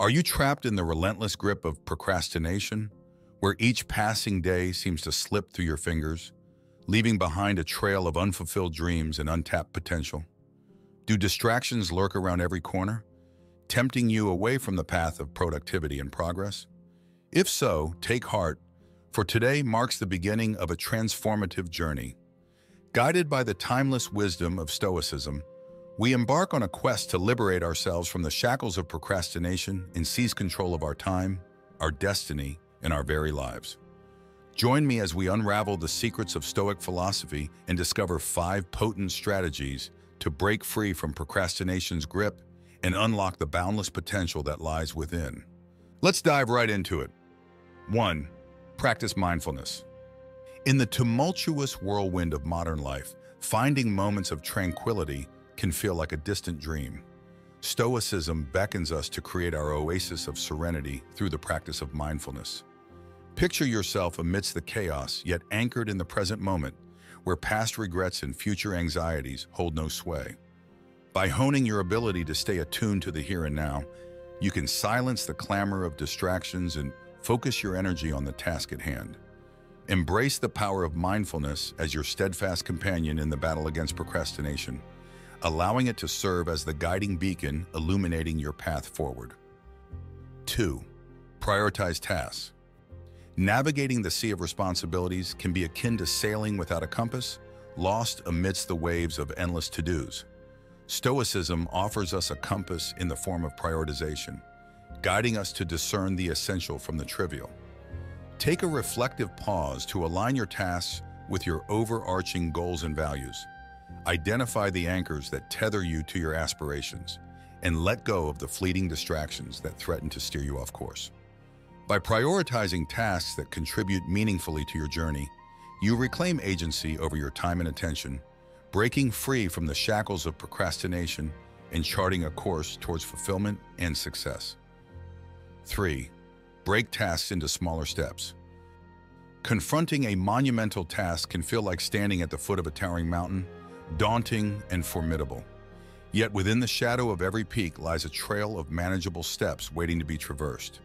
Are you trapped in the relentless grip of procrastination, where each passing day seems to slip through your fingers, leaving behind a trail of unfulfilled dreams and untapped potential? Do distractions lurk around every corner, tempting you away from the path of productivity and progress? If so, take heart, for today marks the beginning of a transformative journey. Guided by the timeless wisdom of Stoicism, we embark on a quest to liberate ourselves from the shackles of procrastination and seize control of our time, our destiny, and our very lives. Join me as we unravel the secrets of Stoic philosophy and discover five potent strategies to break free from procrastination's grip and unlock the boundless potential that lies within. Let's dive right into it. 1. Practice mindfulness. In the tumultuous whirlwind of modern life, finding moments of tranquility can feel like a distant dream. Stoicism beckons us to create our oasis of serenity through the practice of mindfulness. Picture yourself amidst the chaos, yet anchored in the present moment, where past regrets and future anxieties hold no sway. By honing your ability to stay attuned to the here and now, you can silence the clamor of distractions and focus your energy on the task at hand. Embrace the power of mindfulness as your steadfast companion in the battle against procrastination allowing it to serve as the guiding beacon illuminating your path forward. 2. Prioritize tasks. Navigating the sea of responsibilities can be akin to sailing without a compass, lost amidst the waves of endless to-dos. Stoicism offers us a compass in the form of prioritization, guiding us to discern the essential from the trivial. Take a reflective pause to align your tasks with your overarching goals and values. Identify the anchors that tether you to your aspirations and let go of the fleeting distractions that threaten to steer you off course. By prioritizing tasks that contribute meaningfully to your journey, you reclaim agency over your time and attention, breaking free from the shackles of procrastination and charting a course towards fulfillment and success. 3. Break tasks into smaller steps. Confronting a monumental task can feel like standing at the foot of a towering mountain, daunting and formidable. Yet within the shadow of every peak lies a trail of manageable steps waiting to be traversed.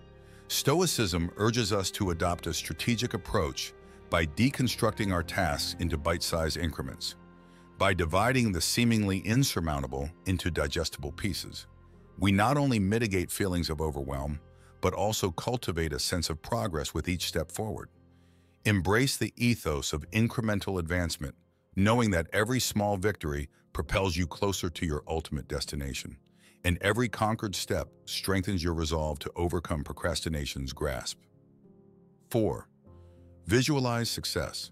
Stoicism urges us to adopt a strategic approach by deconstructing our tasks into bite-sized increments. By dividing the seemingly insurmountable into digestible pieces, we not only mitigate feelings of overwhelm, but also cultivate a sense of progress with each step forward. Embrace the ethos of incremental advancement, knowing that every small victory propels you closer to your ultimate destination, and every conquered step strengthens your resolve to overcome procrastination's grasp. 4. Visualize success.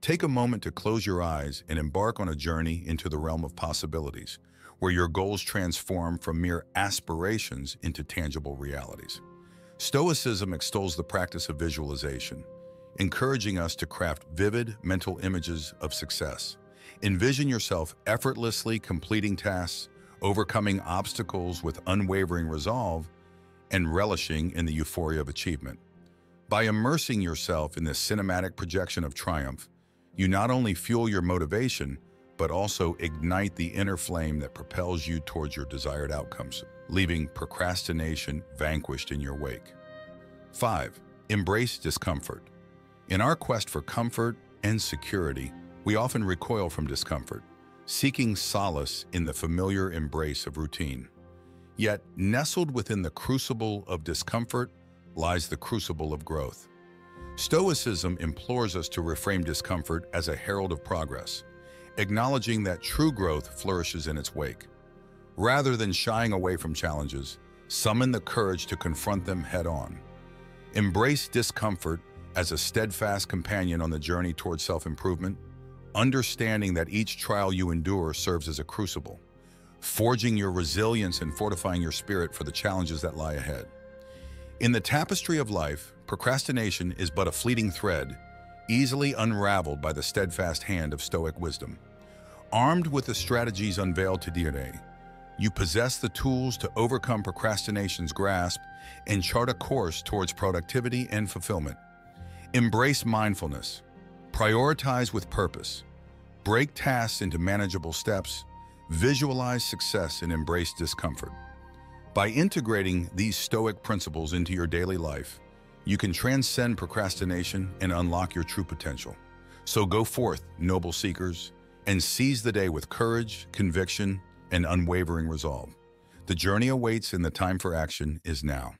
Take a moment to close your eyes and embark on a journey into the realm of possibilities, where your goals transform from mere aspirations into tangible realities. Stoicism extols the practice of visualization, encouraging us to craft vivid mental images of success. Envision yourself effortlessly completing tasks, overcoming obstacles with unwavering resolve, and relishing in the euphoria of achievement. By immersing yourself in this cinematic projection of triumph, you not only fuel your motivation, but also ignite the inner flame that propels you towards your desired outcomes, leaving procrastination vanquished in your wake. 5. Embrace discomfort. In our quest for comfort and security, we often recoil from discomfort, seeking solace in the familiar embrace of routine. Yet, nestled within the crucible of discomfort lies the crucible of growth. Stoicism implores us to reframe discomfort as a herald of progress, acknowledging that true growth flourishes in its wake. Rather than shying away from challenges, summon the courage to confront them head-on. Embrace discomfort as a steadfast companion on the journey towards self-improvement, understanding that each trial you endure serves as a crucible, forging your resilience and fortifying your spirit for the challenges that lie ahead. In the tapestry of life, procrastination is but a fleeting thread, easily unraveled by the steadfast hand of Stoic wisdom. Armed with the strategies unveiled today, you possess the tools to overcome procrastination's grasp and chart a course towards productivity and fulfillment. Embrace mindfulness. Prioritize with purpose. Break tasks into manageable steps. Visualize success and embrace discomfort. By integrating these Stoic principles into your daily life, you can transcend procrastination and unlock your true potential. So go forth, noble seekers, and seize the day with courage, conviction, and unwavering resolve. The journey awaits and the time for action is now.